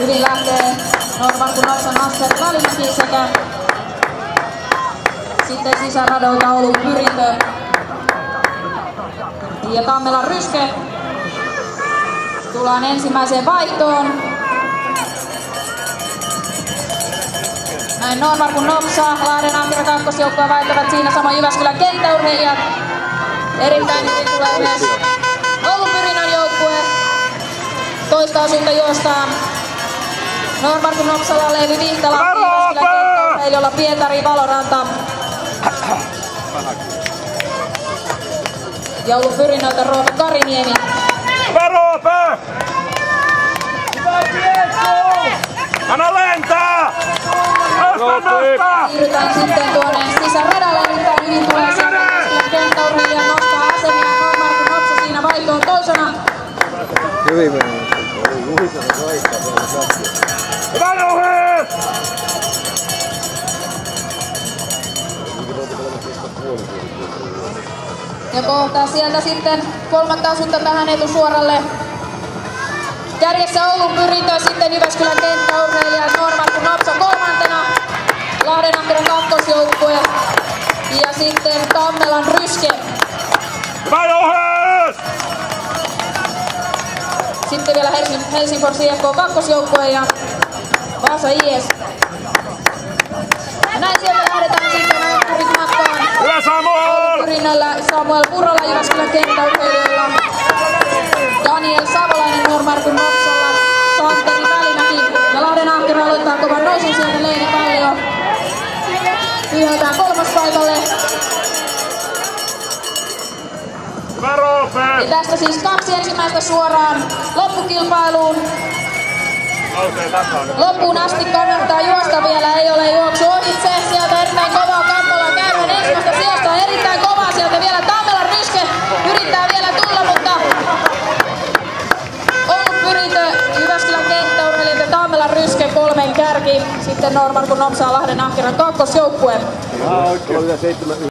Normarkku Nopsan Asseri Välimäki sekä sitten sisäradolta Oulun Pyrintö ja Tammelan Ryske. Tullaan ensimmäiseen vaihtoon. Näin Normarkun Nopsa, Lahden Ankara kakkosjoukkoa vaihtavat siinä sama Jyväskylän kenttäurheilijat. Erittäin hyvin tulee myös Oulun Pyrinnön joukkue. Toista osuutta juostaan Normarkun Nopsalla Leevi Vihtala, Jyväskylän kenttäurheilijoilla Pietari Valoranta. Ja Oulun Pyrinnöltä Roope Kariniemi. Hyvä Roope! Hyvä Pietro! Anna lentää! Nosta, nosta! Siirrytään sitten tuonne sisäradalle, erittäin hyvin tulee sieltä Jyväskylän kenttäurheilija nostaa asemia Normarkun Nopsa siinä vaihtoon toisena. Hyvin meni. Oli Juhisena Ja kohtaa sieltä sitten kolmatta osuutta tähän etusuoralle. Kärjessä Oulun pyrintö, sitten Jyväskylän kenttäurheilija Normarkku Nopsa kolmantena. Lahden Ankaran kakkosjoukkue. Ja sitten Tammelan Ryske. Hyvä Juhi! Sitten vielä Helsing- Helsingfors IFK kakkosjoukkue ja Vaasa IS. Ja näin sieltä lähdetään sitten ankkurit matkaan. Hyvä Samuel! Pyrinnöllä Samuel Purrala Jyväskylän kenttäurheilijoilla. Daniel Savolainen Normarkun Nopsalla. Santeri Välimäki. Ja Lahden Ahkera aloittaa kovan nousun sieltä Leena Kallio. Pyyhätään kolmas paikalle. Ja tästä siis kaksi ensimmäistä suoraan loppukilpailuun. Loppuun asti kannattaa juosta vielä, Tammelan Ryske kolmen kärki. Sitten Normarkun Nopsaa Lahden Ahkeran kakkosjoukkue. Seitsemän